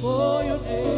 for your name.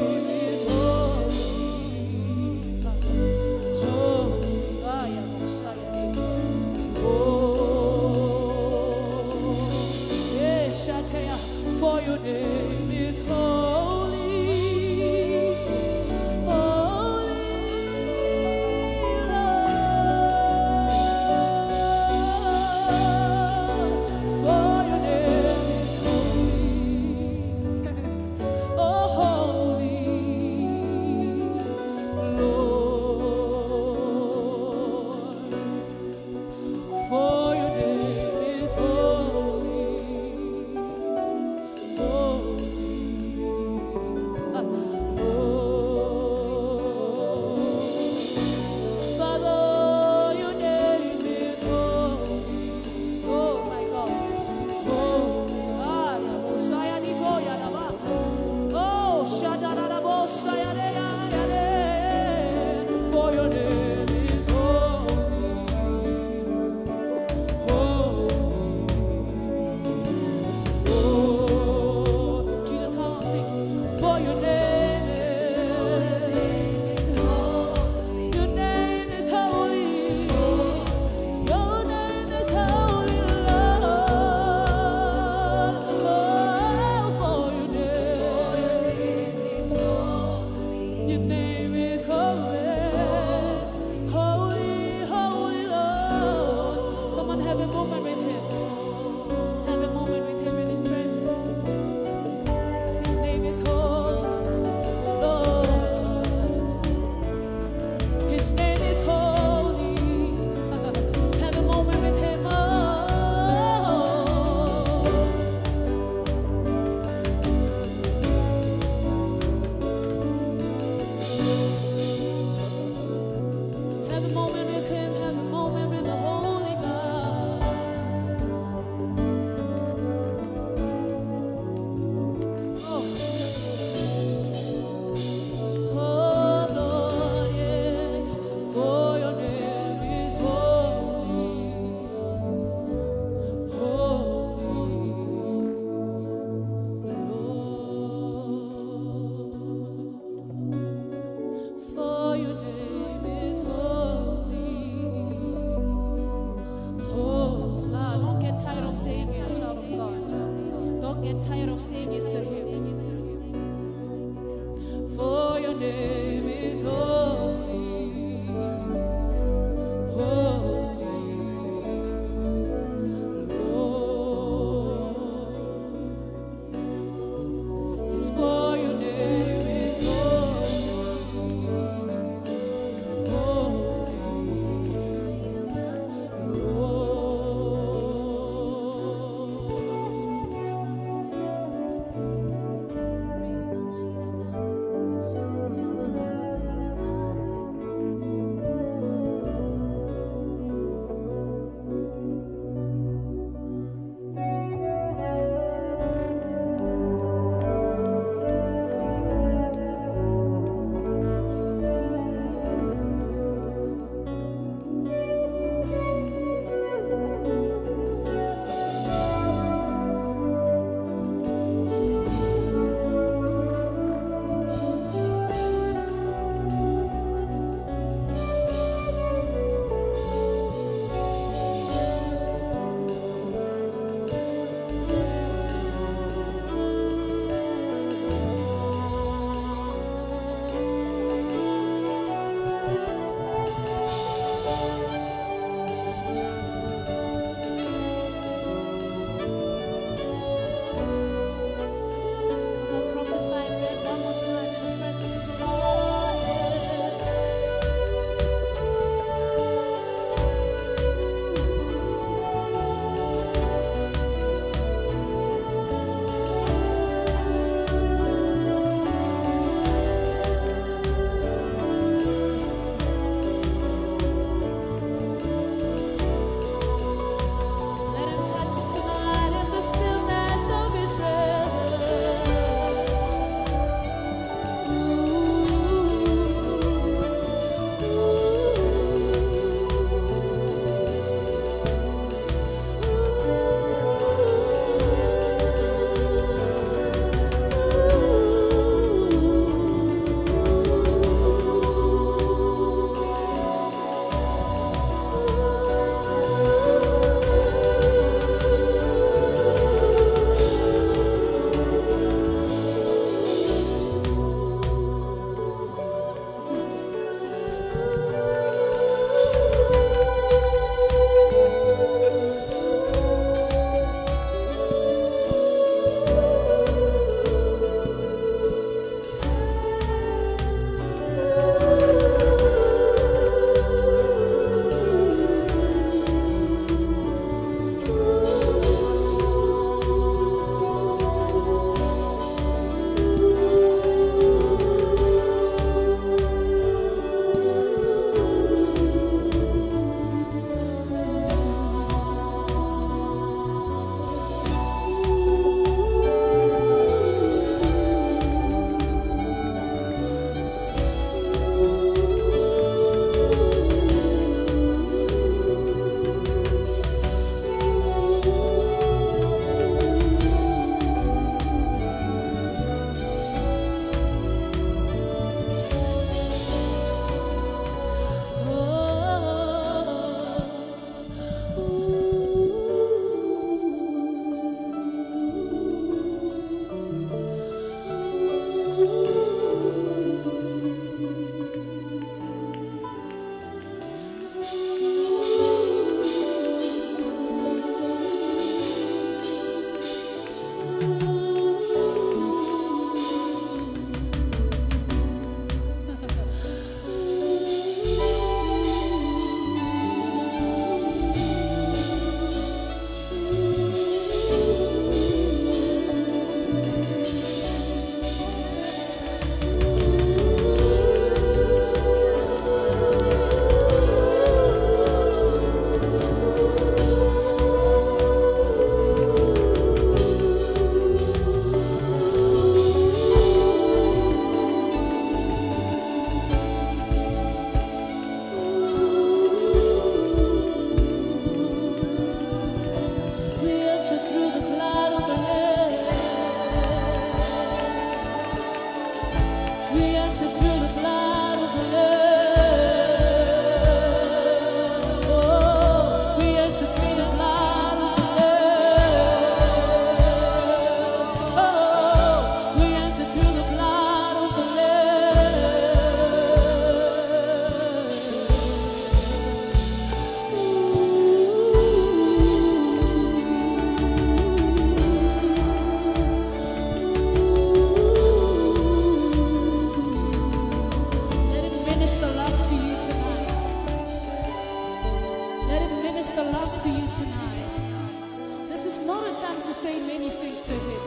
the love to you tonight. This is not a time to say many things to Him.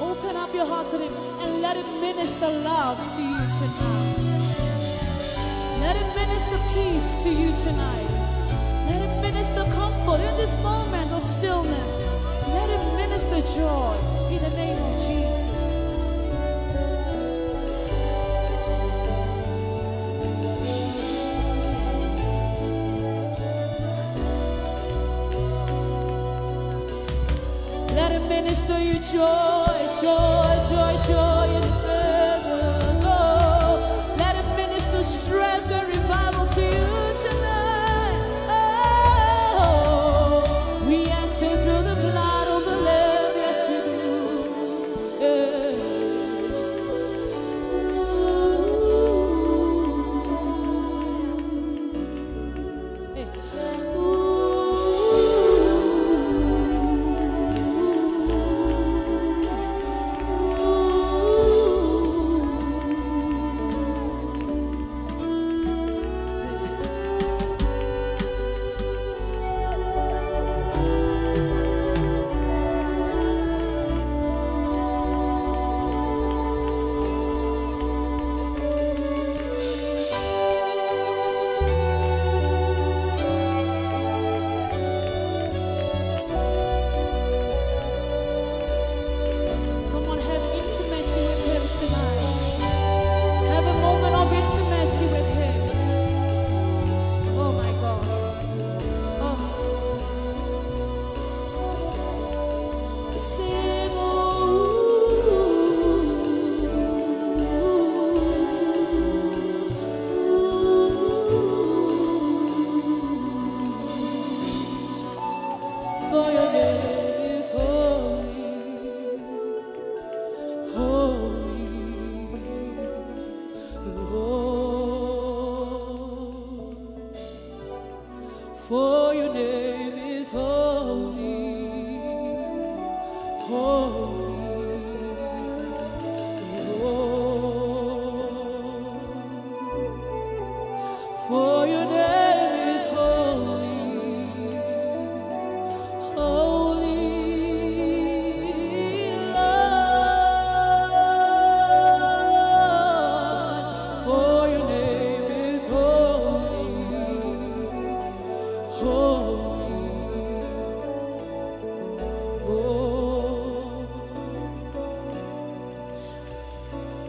Open up your heart to Him and let Him minister love to you tonight. Let Him minister peace to you tonight. Let Him minister comfort in this moment of stillness. Let Him minister joy in the name of Jesus. Let it minister you joy,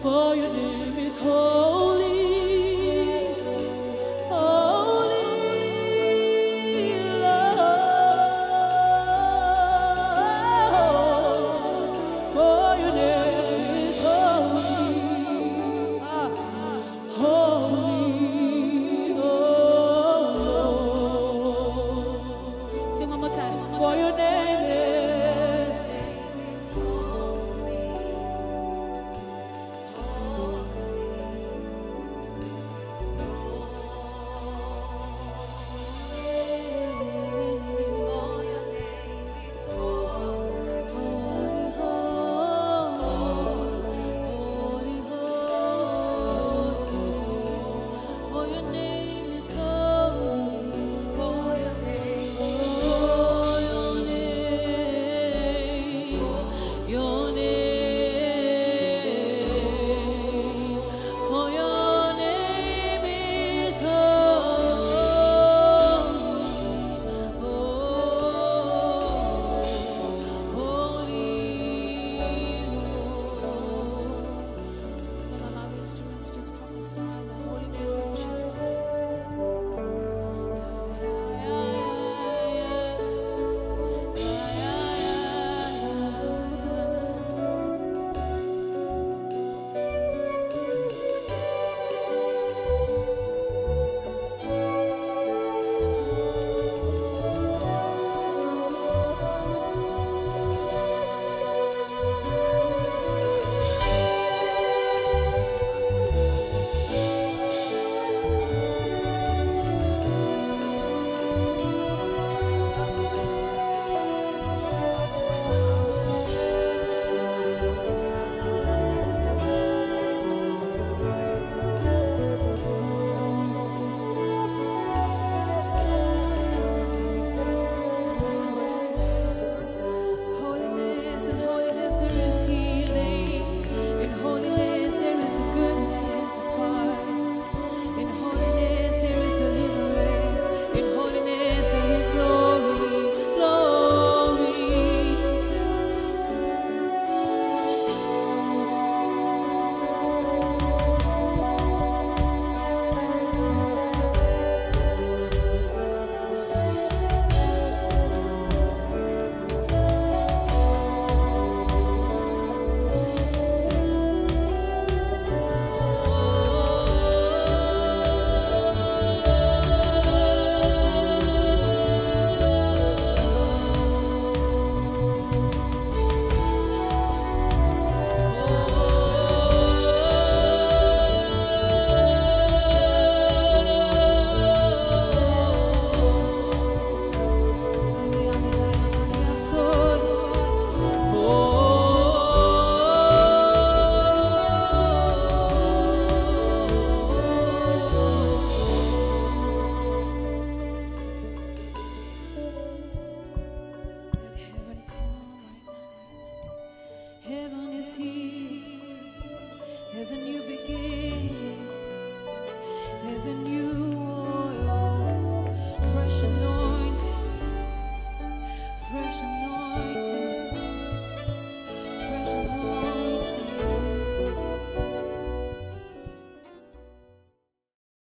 for your name is holy.